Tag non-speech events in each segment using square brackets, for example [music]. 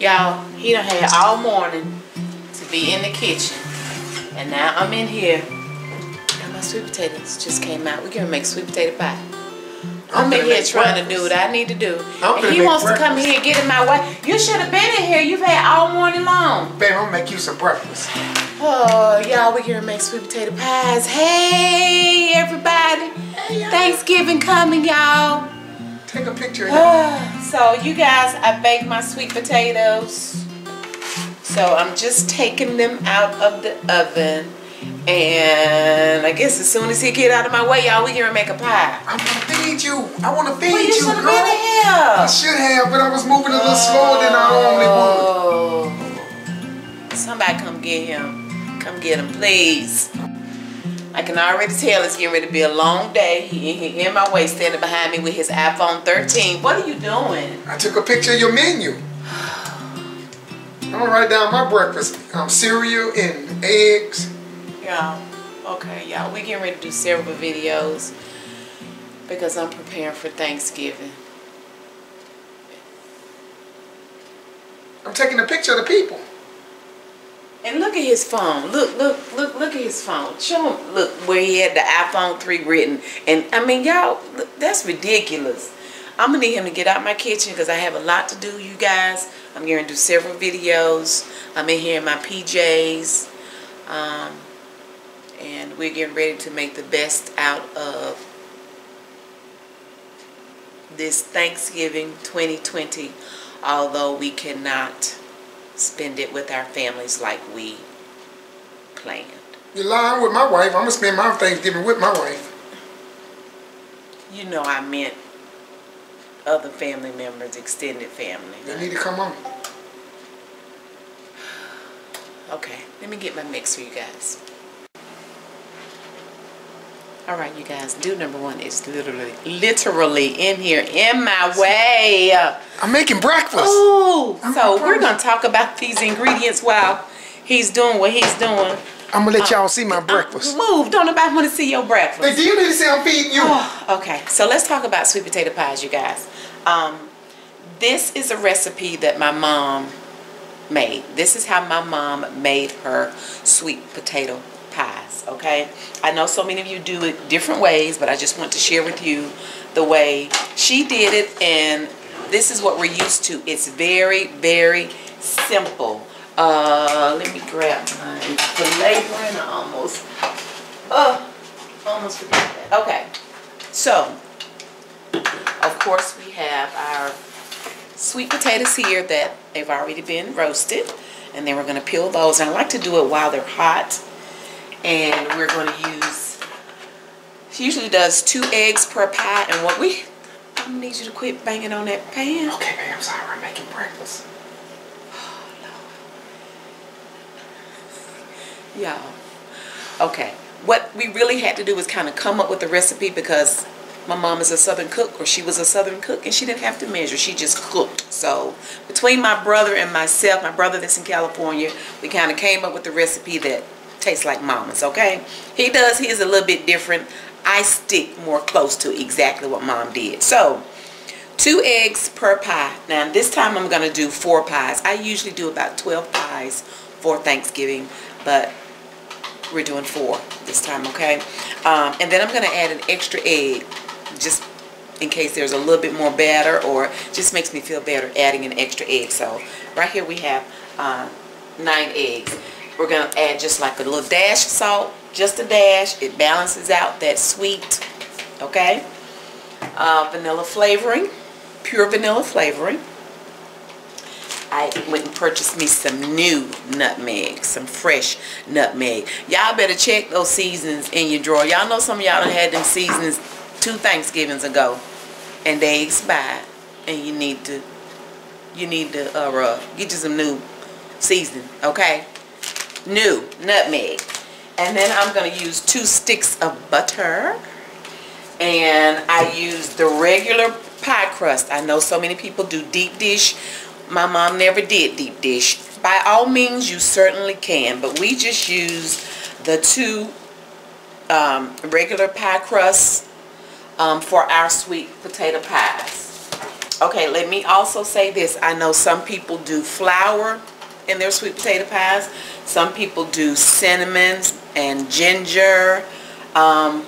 Y'all, he done had all morning to be in the kitchen. And now I'm in here. And my sweet potatoes just came out. We're gonna make sweet potato pie. I'm, I'm in here make trying to do what I need to do. I'm and he make wants to come here and get in my way. You should have been in here. You've had all morning long. Babe, I'm gonna make you some breakfast. Oh, y'all, we're gonna make sweet potato pies. Hey, everybody. Thanksgiving coming, y'all. Take a picture [sighs] so you guys, I baked my sweet potatoes. So I'm just taking them out of the oven. And I guess as soon as he get out of my way, y'all, we gonna make a pie. I'm gonna feed you. I wanna feed Well, you you, girl. I should have, but I was moving a little slower than I oh. normally would. Oh. Somebody come get him. Come get him, please. I can already tell it's getting ready to be a long day. He, he in my way, standing behind me with his iPhone 13. What are you doing? I took a picture of your menu. I'm gonna write down my breakfast. Um, cereal and eggs. Y'all, okay, y'all, we getting ready to do several videos because I'm preparing for Thanksgiving. I'm taking a picture of the people. And look at his phone. Look, look, look, look at his phone. Show him, look, where he had the iPhone 3 written. And I mean, y'all, that's ridiculous. I'm gonna need him to get out my kitchen because I have a lot to do, you guys. I'm going to do several videos. I'm in here in my PJs. Um, and we're getting ready to make the best out of this Thanksgiving 2020, although we cannot spend it with our families like we planned. You're lying with my wife. I'm gonna spend my Thanksgiving with my wife. You know I meant other family members, extended family. You need to come on. Okay, let me get my mix for you guys. All right, you guys, dude number one is literally, literally in here, in my way. I'm making breakfast. Ooh, I'm so we're gonna talk about these ingredients while he's doing what he's doing. I'm gonna let y'all see my breakfast. Move, don't nobody want to see your breakfast. Do you need to say I'm feeding you? Oh, okay, so let's talk about sweet potato pies, you guys. Um, this is a recipe that my mom made. This is how my mom made her sweet potato pies, okay? I know so many of you do it different ways, but I just want to share with you the way she did it, and this is what we're used to. It's very, very simple. Uh, let me grab my flavoring. I almost, uh, almost forgot that. Okay, so of course we have our sweet potatoes here that they've already been roasted and then we're going to peel those and I like to do it while they're hot and we're going to use she usually does two eggs per pie and what we gonna need you to quit banging on that pan Okay, babe, I'm sorry. I'm making breakfast. [sighs] y'all okay what we really had to do was kind of come up with the recipe because my mom is a southern cook or she was a southern cook and she didn't have to measure she just cooked so between my brother and myself my brother that's in california we kind of came up with the recipe that tastes like mama's okay? He does his a little bit different. I stick more close to exactly what mom did. So two eggs per pie. Now this time i'm going to do four pies. I usually do about 12 pies for thanksgiving but we're doing four this time okay? Um, and then i'm going to add an extra egg just in case there's a little bit more batter or just makes me feel better adding an extra egg. So right here we have uh, nine eggs we're going to add just like a little dash of salt just a dash it balances out that sweet okay uh, vanilla flavoring pure vanilla flavoring I went and purchased me some new nutmeg, some fresh nutmeg. Y'all better check those seasons in your drawer. Y'all know some of y'all done had them seasons two Thanksgivings ago, and they expired, and you need to, you need to uh, uh, get you some new seasoning, okay? New nutmeg, and then I'm gonna use two sticks of butter, and I use the regular pie crust. I know so many people do deep dish. My mom never did deep dish. By all means, you certainly can, but we just use the two um, regular pie crusts um, for our sweet potato pies. Okay, let me also say this. I know some people do flour in their sweet potato pies. Some people do cinnamon and ginger. Um,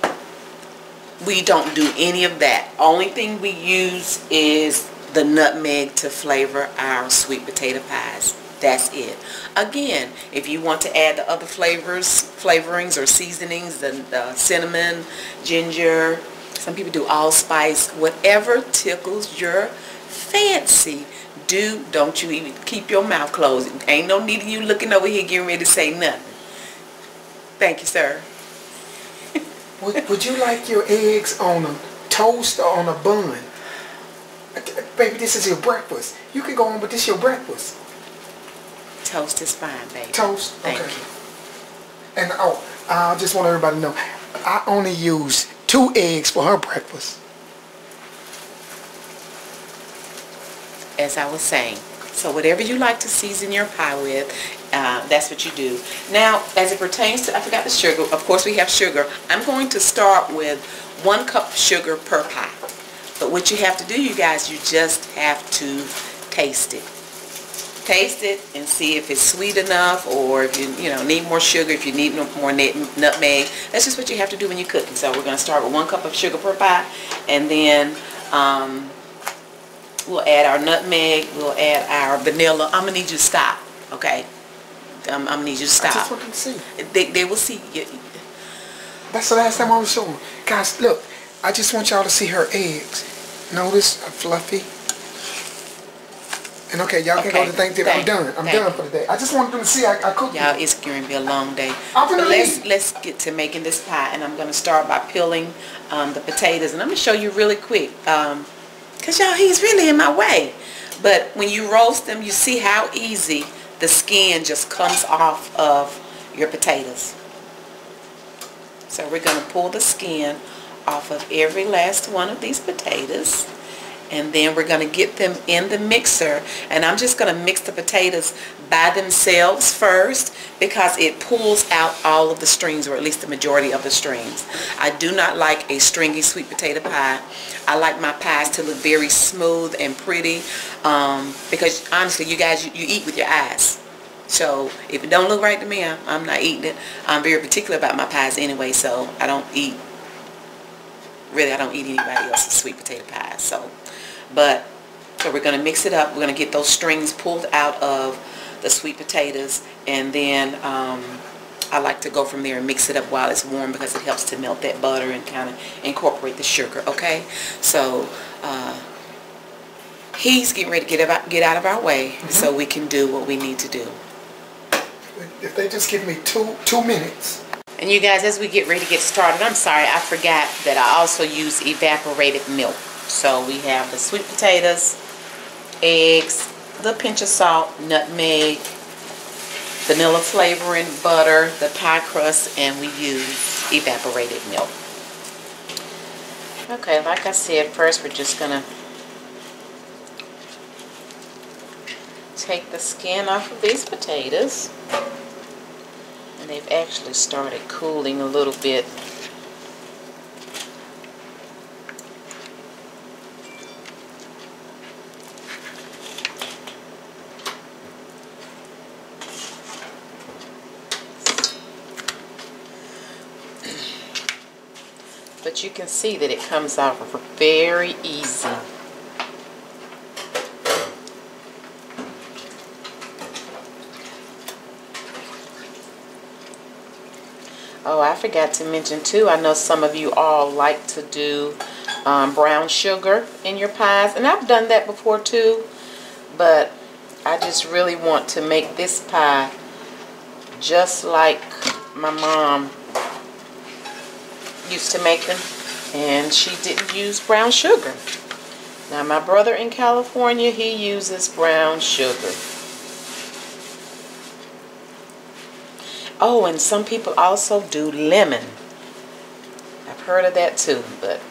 we don't do any of that. Only thing we use is the nutmeg to flavor our sweet potato pies. That's it. Again, if you want to add the other flavors, flavorings or seasonings, the, the cinnamon, ginger, some people do allspice, whatever tickles your fancy. Do, don't you even keep your mouth closed. Ain't no need of you looking over here getting ready to say nothing. Thank you, sir. Would, would you like your eggs on a toast or on a bun? Baby, this is your breakfast. You can go on, but this is your breakfast. Toast is fine, baby. Toast? Thank okay. you. And oh, I just want everybody to know, I only use two eggs for her breakfast. As I was saying. So whatever you like to season your pie with, uh, that's what you do. Now, as it pertains to, I forgot the sugar. Of course, we have sugar. I'm going to start with one cup of sugar per pie. But what you have to do, you guys, you just have to taste it. Taste it and see if it's sweet enough or if you, you know, need more sugar, if you need more nutmeg. That's just what you have to do when you're cooking. So we're going to start with one cup of sugar per pie and then um, We'll add our nutmeg, we'll add our vanilla. I'm gonna need you to stop, okay? I'm, I'm gonna need you to I just stop. want them to see. They, they will see. That's the last time I was showing. Guys, look, I just want y'all to see her eggs. Notice how fluffy. And okay, y'all can go Okay, to Thanksgiving. I'm done. I'm thank done you. for the day. I just wanted them to see I, I cooked. y'all, it's going to be a long day. I'm gonna let's, leave. let's get to making this pie, and I'm gonna start by peeling um, the potatoes, and I'm gonna show you really quick, um, cause y'all, he's really in my way. But when you roast them, you see how easy the skin just comes off of your potatoes. So we're gonna pull the skin off of every last one of these potatoes. And then we're gonna get them in the mixer. And I'm just gonna mix the potatoes by themselves first because it pulls out all of the strings or at least the majority of the strings. I do not like a stringy sweet potato pie. I like my pies to look very smooth and pretty um, because honestly, you guys, you, you eat with your eyes. So if it don't look right to me, I'm, not eating it. I'm very particular about my pies anyway, so I don't eat, really I don't eat anybody else's sweet potato pie. So, but, so we're going to mix it up. We're going to get those strings pulled out of the sweet potatoes and then um, I like to go from there and mix it up while it's warm because it helps to melt that butter and kind of incorporate the sugar, okay? So, uh, he's getting ready to get, about, get out of our way so we can do what we need to do. If they just give me two two minutes. And you guys, as we get ready to get started, I'm sorry, I forgot that I also use evaporated milk. So we have the sweet potatoes, eggs, the pinch of salt, nutmeg, vanilla flavoring, butter, the pie crust, and we use evaporated milk. Okay, like I said, first we're just gonna take the skin off of these potatoes. And they've actually started cooling a little bit. You can see that it comes off very easy. Oh, I forgot to mention too, I know some of you all like to do um, brown sugar in your pies, and I've done that before too, but I just really want to make this pie just like my mom used to make them, and she didn't use brown sugar. Now my brother in California, he uses brown sugar. Oh, and some people also do lemon. I've heard of that too, but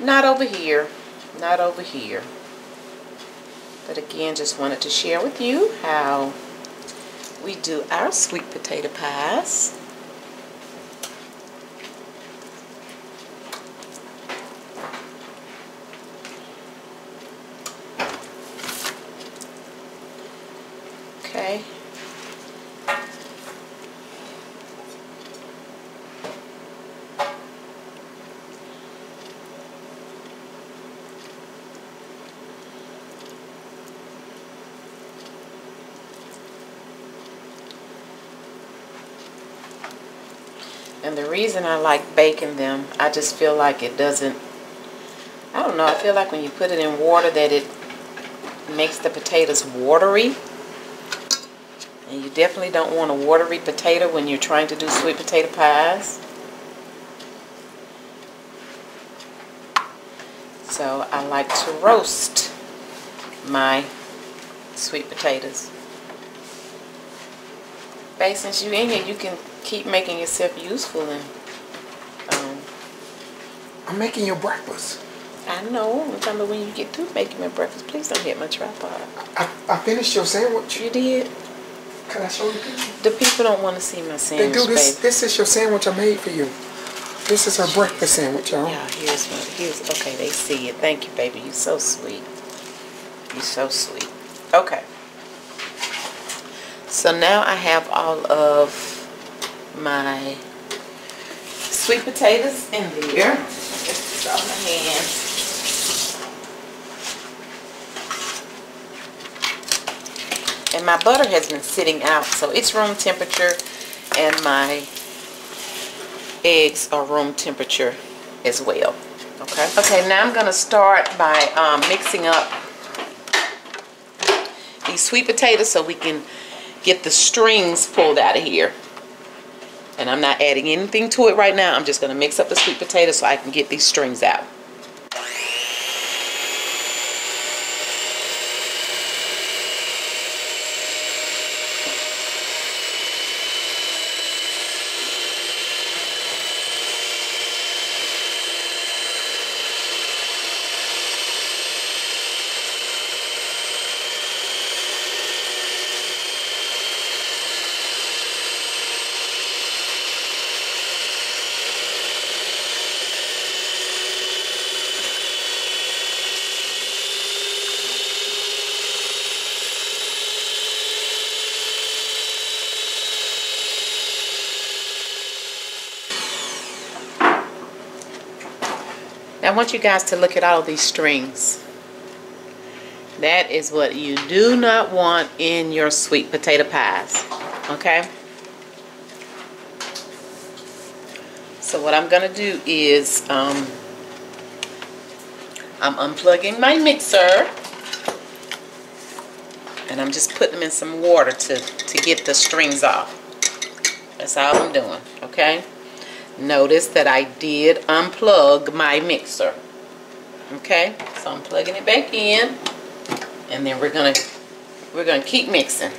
not over here. Not over here. But again, just wanted to share with you how we do our sweet potato pies. Okay. And the reason I like baking them, I just feel like it doesn't, I don't know, I feel like when you put it in water that it makes the potatoes watery. And you definitely don't want a watery potato when you're trying to do sweet potato pies. So I like to roast my sweet potatoes. Babe, since you're in here, you can keep making yourself useful and um, I'm making your breakfast. I know. I'm talking about when you get through making my breakfast. Please don't hit my tripod. I, I finished your sandwich. You did. Can I show you? The people don't want to see my sandwich, They do this. baby. This is your sandwich I made for you. This is her breakfast sandwich, y'all. Yeah, here's what. Here's okay. They see it. Thank you, baby. You're so sweet. You're so sweet. Okay. So now I have all of my sweet potatoes in there. My. And my butter has been sitting out, so it's room temperature, and my eggs are room temperature as well. Okay. Okay, now I'm gonna start by um, mixing up these sweet potatoes so we can get the strings pulled out of here. And I'm not adding anything to it right now. I'm just gonna mix up the sweet potatoes so I can get these strings out. Now I want you guys to look at all these strings. That is what you do not want in your sweet potato pies. Okay? So what I'm going to do is um, I'm unplugging my mixer. And I'm just putting them in some water to, to get the strings off. That's all I'm doing. Okay? Notice that I did unplug my mixer. Okay, so I'm plugging it back in, and then we're gonna we're gonna keep mixing.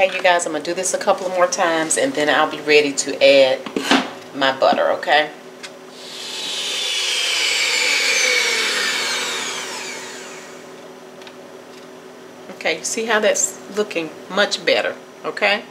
Okay, you guys, I'm gonna do this a couple of more times, and then I'll be ready to add my butter. Okay. Okay, see how that's looking much better? Okay.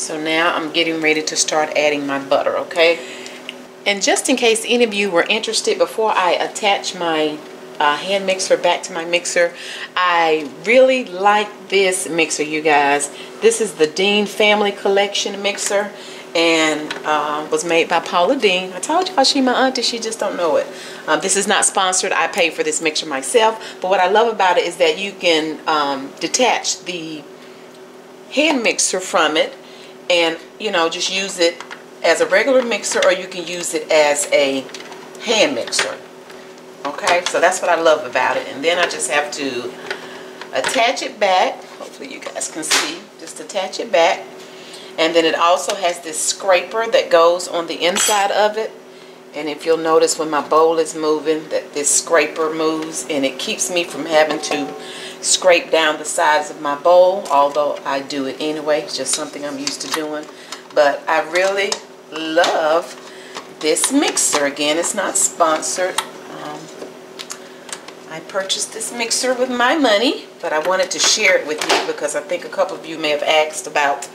So now I'm getting ready to start adding my butter, okay? And just in case any of you were interested, before I attach my uh, hand mixer back to my mixer, I really like this mixer, you guys. This is the Deen Family Collection mixer and uh, was made by Paula Deen. I told y'all she my auntie, she just don't know it. Um, this is not sponsored. I paid for this mixer myself. But what I love about it is that you can um, detach the hand mixer from it and you know just use it as a regular mixer or you can use it as a hand mixer okay so that's what I love about it and then I just have to attach it back. Hopefully you guys can see. Just attach it back. And then it also has this scraper that goes on the inside of it. And if you'll notice when my bowl is moving, that this scraper moves and it keeps me from having to scrape down the sides of my bowl, although I do it anyway. It's just something I'm used to doing. But I really love this mixer. Again, it's not sponsored. Um, I purchased this mixer with my money, but I wanted to share it with you because I think a couple of you may have asked about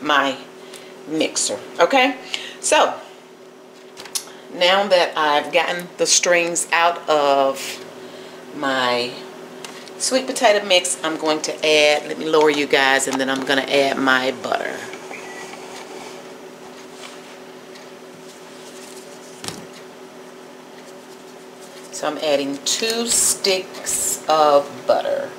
my mixer. Okay, so now that I've gotten the strings out of my sweet potato mix, I'm going to add, let me lower you guys, and then I'm going to add my butter. So I'm adding two sticks of butter.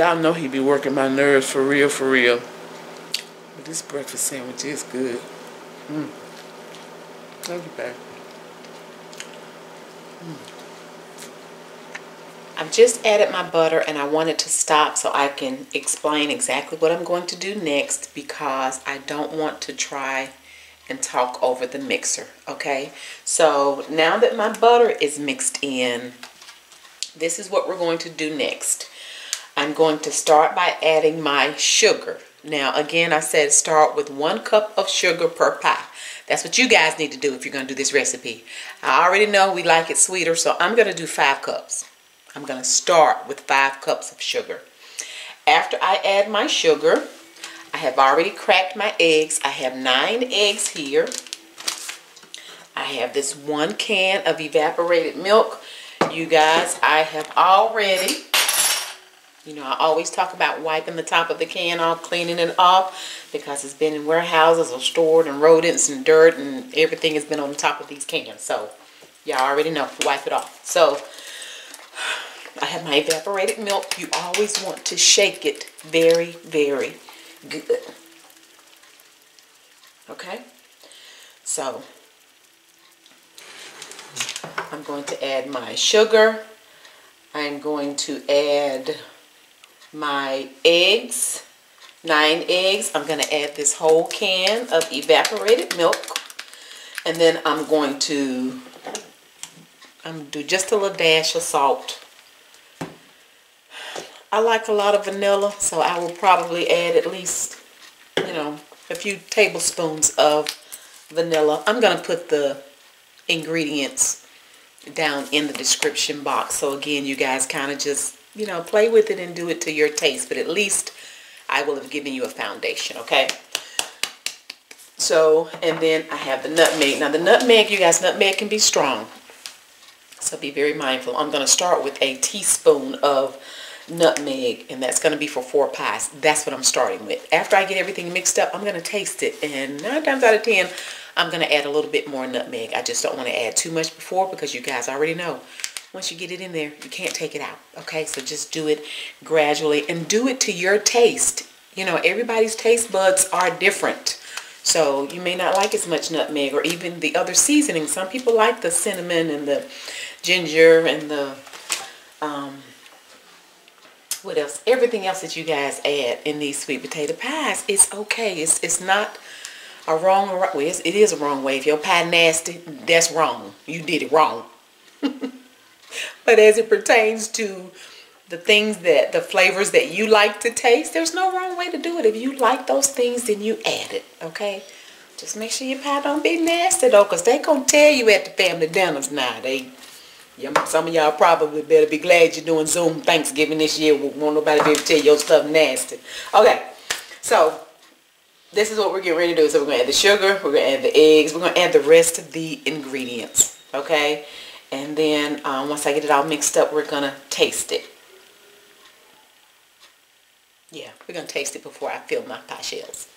Y'all know he be working my nerves for real, for real. But this breakfast sandwich is good. Mm. Thank you, babe. I've just added my butter and I wanted to stop so I can explain exactly what I'm going to do next because I don't want to try and talk over the mixer, okay? So now that my butter is mixed in, this is what we're going to do next. I'm going to start by adding my sugar. Now, again, I said start with one cup of sugar per pie. That's what you guys need to do if you're going to do this recipe. I already know we like it sweeter, so I'm going to do five cups. I'm going to start with five cups of sugar. After I add my sugar, I have already cracked my eggs. I have nine eggs here. I have this one can of evaporated milk. You guys, I have already you know, I always talk about wiping the top of the can off, cleaning it off, because it's been in warehouses or stored and rodents and dirt and everything has been on the top of these cans. So, y'all already know, wipe it off. So, I have my evaporated milk. You always want to shake it very, very good. Okay? So, I'm going to add my sugar. I'm going to add my eggs, nine eggs. I'm going to add this whole can of evaporated milk. And then I'm going to I'm going to do just a little dash of salt. I like a lot of vanilla, so I will probably add at least, you know, a few tablespoons of vanilla. I'm going to put the ingredients down in the description box. So again, you guys kind of just you know, play with it and do it to your taste. But at least I will have given you a foundation, okay? So, and then I have the nutmeg. Now, the nutmeg, you guys, nutmeg can be strong. So be very mindful. I'm going to start with a teaspoon of nutmeg, and that's going to be for four pies. That's what I'm starting with. After I get everything mixed up, I'm going to taste it. And nine times out of ten, I'm going to add a little bit more nutmeg. I just don't want to add too much before because you guys already know once you get it in there, you can't take it out. Okay, so just do it gradually and do it to your taste. You know, everybody's taste buds are different. So you may not like as much nutmeg or even the other seasoning. Some people like the cinnamon and the ginger and the um, what else? Everything else that you guys add in these sweet potato pies, it's okay. It's it's not a wrong way. It's, it is a wrong way. If your pie nasty, that's wrong. You did it wrong. [laughs] [laughs] but as it pertains to the things that the flavors that you like to taste, there's no wrong way to do it. If you like those things, then you add it. Okay. Just make sure your pie don't be nasty though, cause they gonna tell you at the family dinners now. They Some of y'all probably better be glad you're doing Zoom Thanksgiving this year. Won't nobody be able to tell your stuff nasty. Okay, so this is what we're getting ready to do. So we're going to add the sugar, we're going to add the eggs, we're going to add the rest of the ingredients. Okay, and then um, once I get it all mixed up, we're going to taste it. Yeah, we're going to taste it before I fill my pie shells.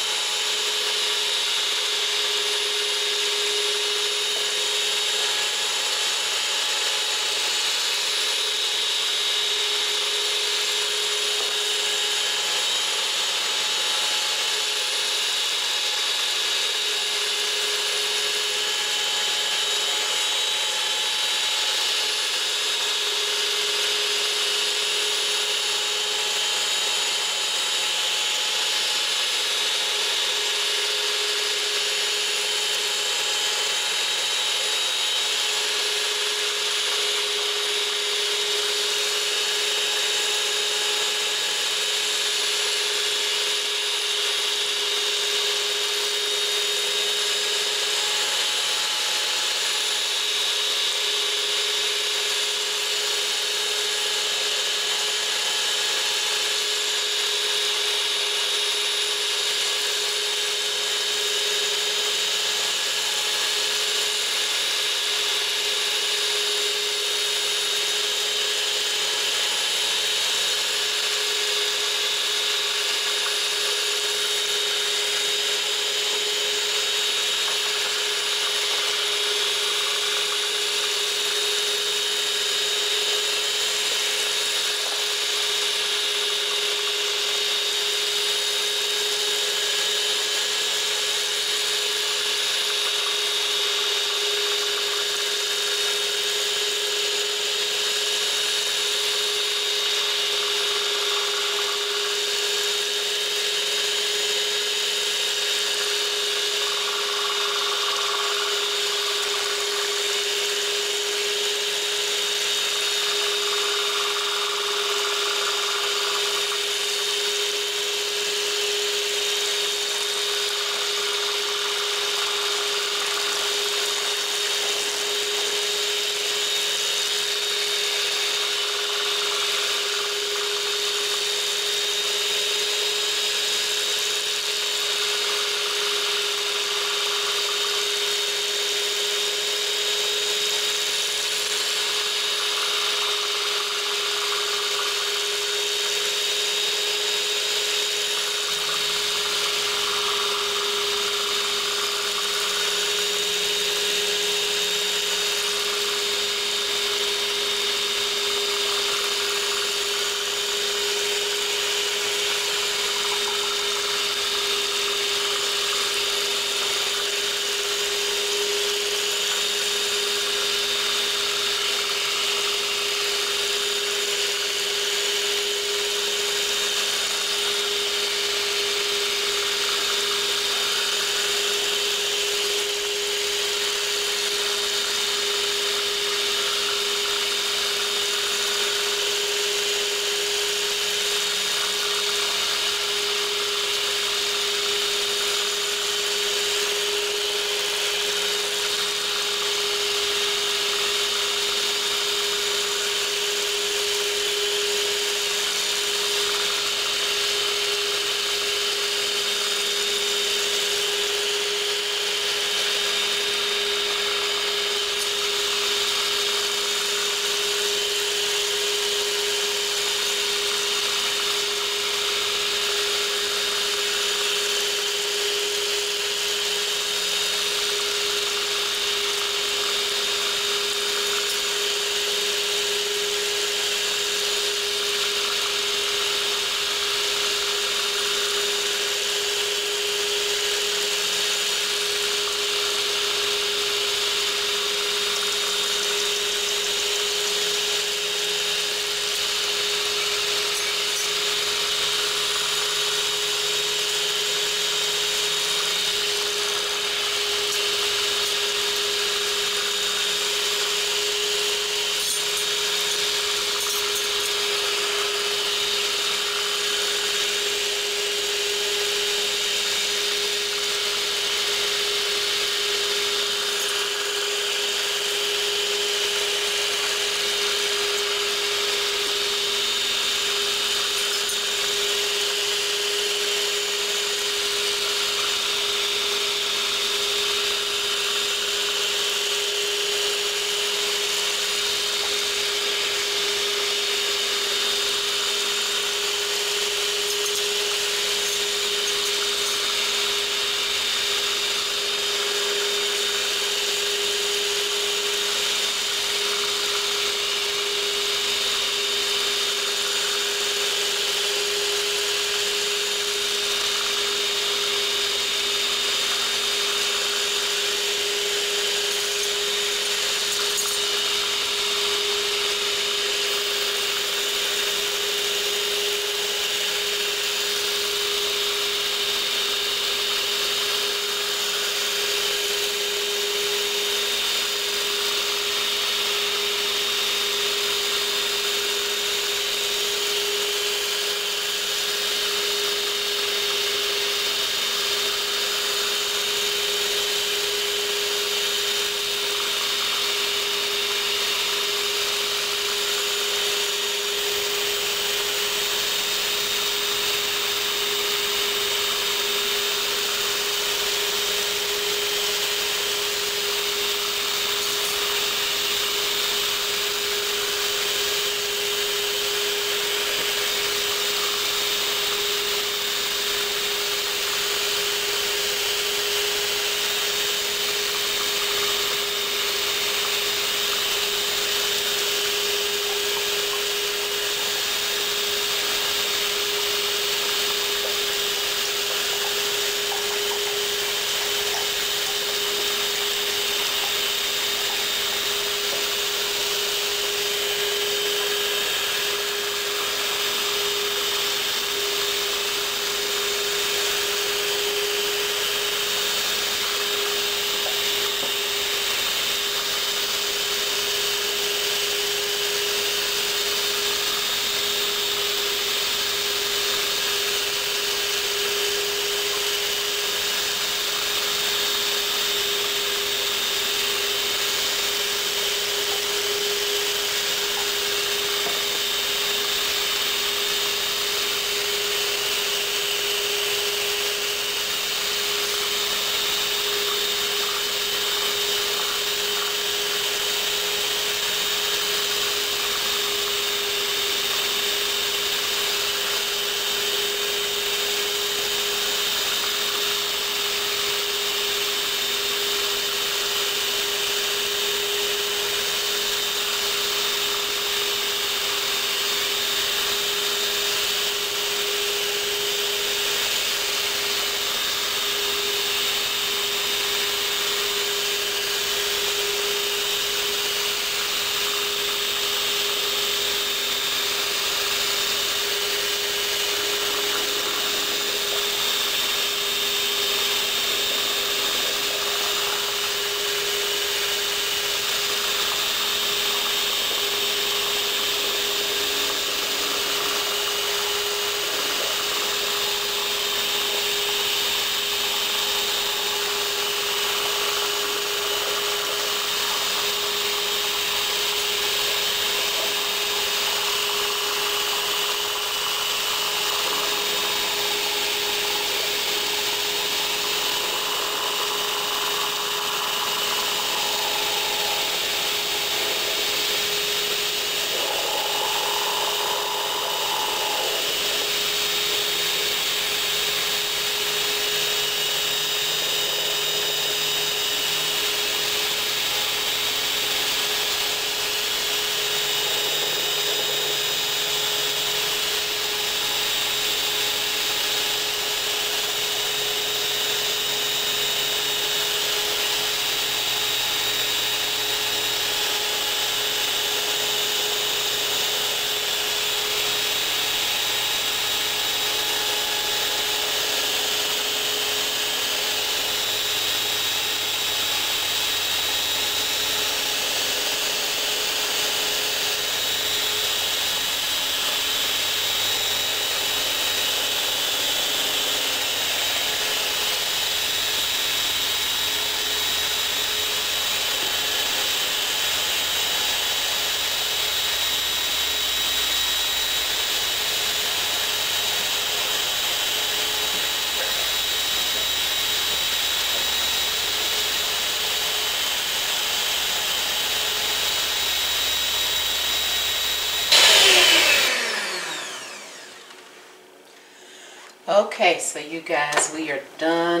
Okay, so you guys, we are done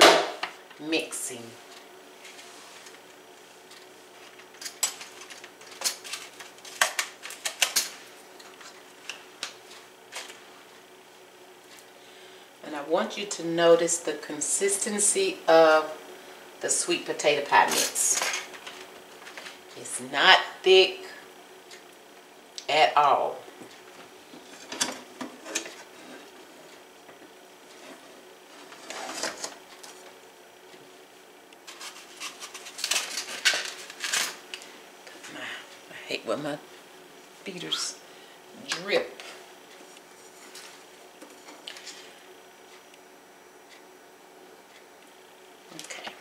mixing. And I want you to notice the consistency of the sweet potato pie mix. It's not thick at all. Hate when my beaters drip. Okay.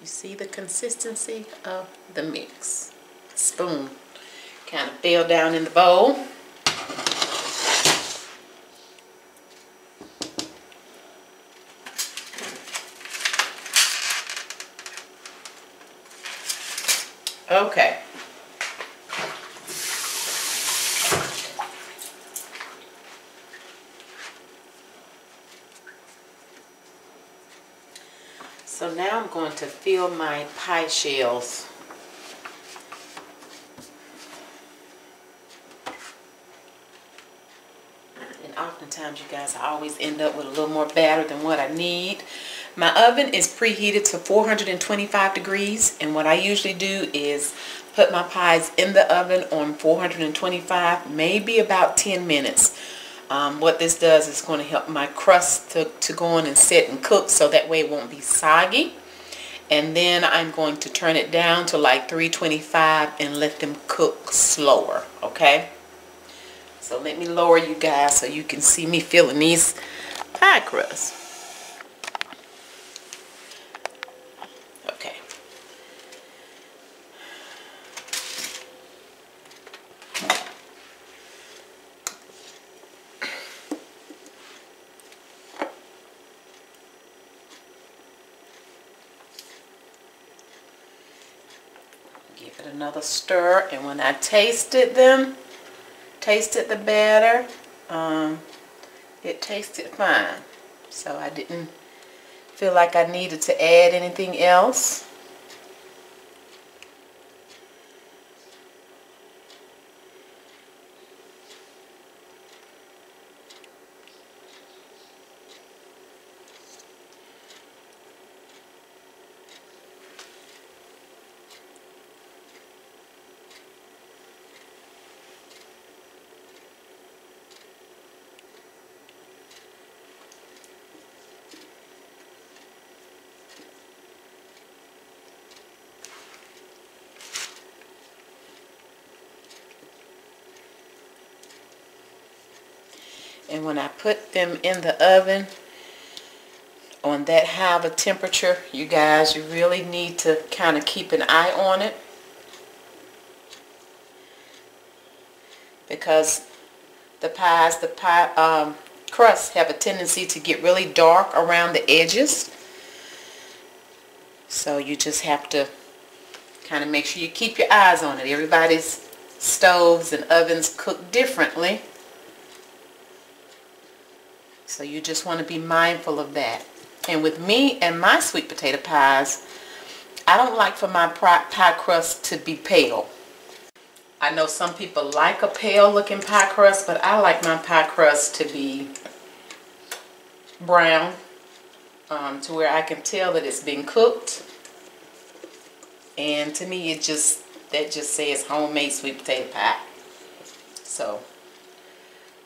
You see the consistency of the mix. Spoon kind of fell down in the bowl. Okay. So now I'm going to fill my pie shells. And oftentimes, you guys, I always end up with a little more batter than what I need. My oven is preheated to 425 degrees. And what I usually do is put my pies in the oven on 425, maybe about 10 minutes. Um, what this does is going to help my crust to, to go on and sit and cook so that way it won't be soggy. And then I'm going to turn it down to like 325 and let them cook slower, okay? So let me lower you guys so you can see me filling these pie crusts. Okay. Give it another stir and when I tasted them, tasted the batter, um, it tasted fine. So I didn't feel like I needed to add anything else. And when I put them in the oven on that high of a temperature, you guys, you really need to kind of keep an eye on it. Because the pies, the pie um, crusts have a tendency to get really dark around the edges. So you just have to kind of make sure you keep your eyes on it. Everybody's stoves and ovens cook differently. So you just want to be mindful of that. And with me and my sweet potato pies, I don't like for my pie crust to be pale. I know some people like a pale looking pie crust, but I like my pie crust to be brown um, to where I can tell that it's been cooked. And to me, it just, that just says homemade sweet potato pie. So,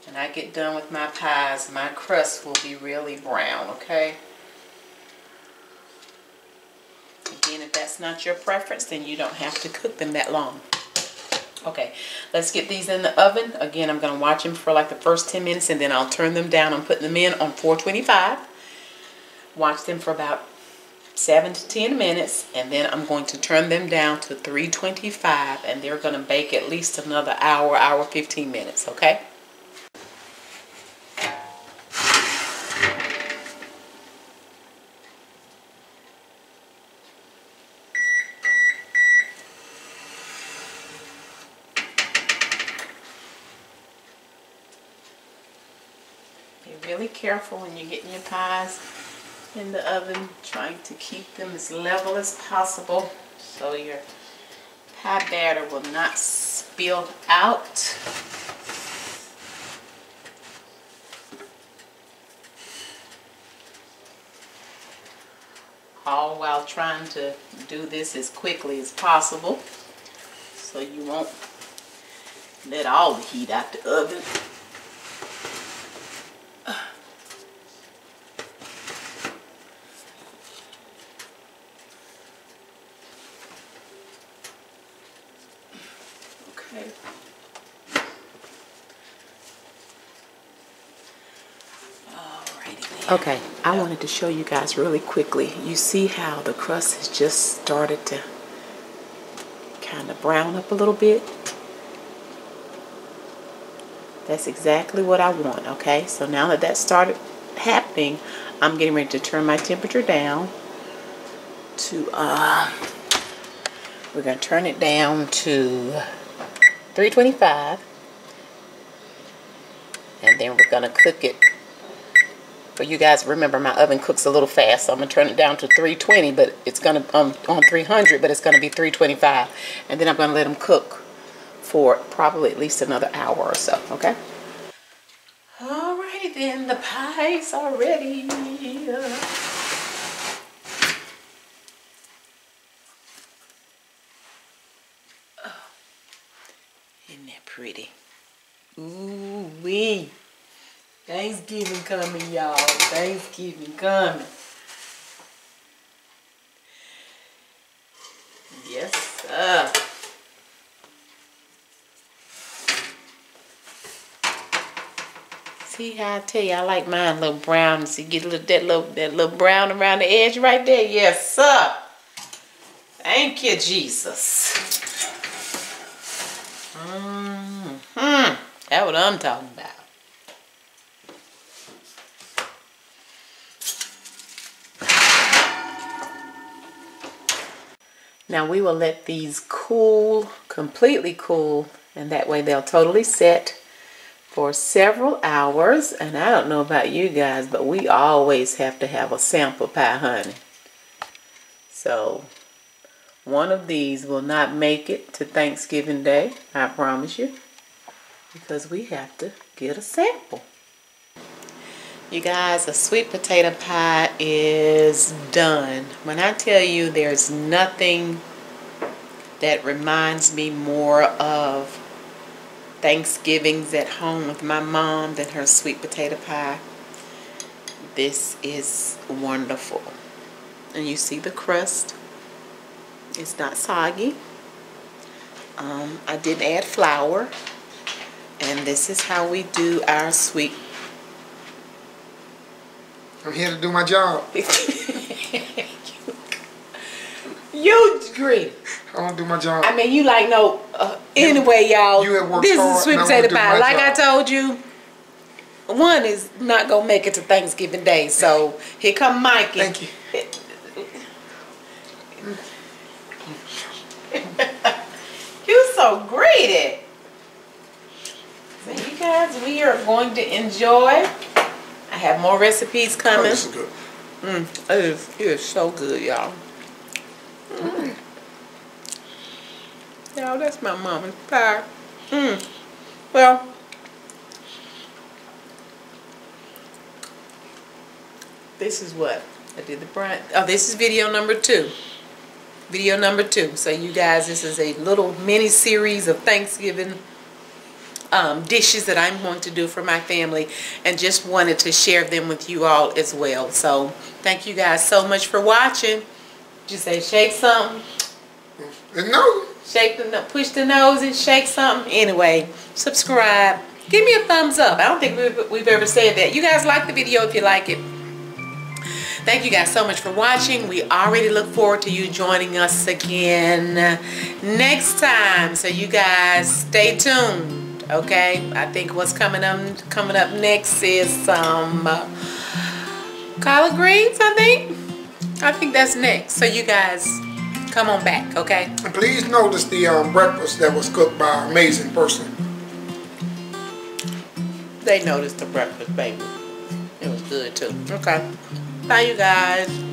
when I get done with my pies, my crust will be really brown, okay? Again, if that's not your preference, then you don't have to cook them that long. Okay, let's get these in the oven. Again, I'm going to watch them for like the first 10 minutes and then I'll turn them down. I'm putting them in on 425. Watch them for about 7 to 10 minutes and then I'm going to turn them down to 325 and they're going to bake at least another hour, hour 15 minutes, okay? Here really careful when you're getting your pies in the oven, trying to keep them as level as possible so your pie batter will not spill out. All while trying to do this as quickly as possible so you won't let all the heat out the oven. Okay. Alrighty then. Okay, I wanted to show you guys really quickly. You see how the crust has just started to kind of brown up a little bit? That's exactly what I want, okay? So now that that started happening, I'm getting ready to turn my temperature down to, uh, we're going to turn it down to 325. And then we're going to cook it. For you guys, remember my oven cooks a little fast, so I'm going to turn it down to 320, but it's going to, um, on 300, but it's going to be 325. And then I'm going to let them cook for probably at least another hour or so, okay? Alrighty then, the pies are ready. Oh, isn't that pretty? Ooh wee. Thanksgiving coming, y'all. Thanksgiving coming. Yes, sir. See how I tell you I like mine a little brown. See, get a little that little that little brown around the edge right there. Yes, sir. Thank you, Jesus. Mm hmm That's what I'm talking about. Now we will let these cool, completely cool, and that way they'll totally set for several hours. And I don't know about you guys, but we always have to have a sample pie, honey. So one of these will not make it to Thanksgiving Day, I promise you, because we have to get a sample. You guys, the sweet potato pie is done. When I tell you there's nothing that reminds me more of Thanksgivings at home with my mom than her sweet potato pie, this is wonderful. And you see the crust. It's not soggy. Um, I didn't add flour. And this is how we do our sweet I'm here to do my job. [laughs] you great. I want to do my job. I mean, you like no. Uh, anyway, y'all. You have worked this hard, is sweet potato pie. Like I told you, one is not gonna make it to Thanksgiving Day. So here come Mikey. Thank you. [laughs] You so greedy. So you guys, we are going to enjoy. Have more recipes Oh, coming. this is good. Mm, it is, it is so good, y'all. Mm. Y'all, that's my mama's pie. Mm. Well, this is what I did the brine. Oh, this is video number two. Video number two. So you guys, this is a little mini series of Thanksgiving um, dishes that I'm going to do for my family and just wanted to share them with you all as well. So thank you guys so much for watching. Just say shake something, no, shake the push the nose and shake something. Anyway, subscribe. Give me a thumbs up. I don't think we've, we've ever said that. You guys like the video if you like it. Thank you guys so much for watching. We already look forward to you joining us again next time. So you guys stay tuned. Okay, I think what's coming up coming up next is some uh, collard greens. I think. I think that's next. So you guys come on back. Okay. and please notice the um, breakfast that was cooked by an amazing person. They noticed the breakfast, baby. It was good too. Okay. Bye, you guys.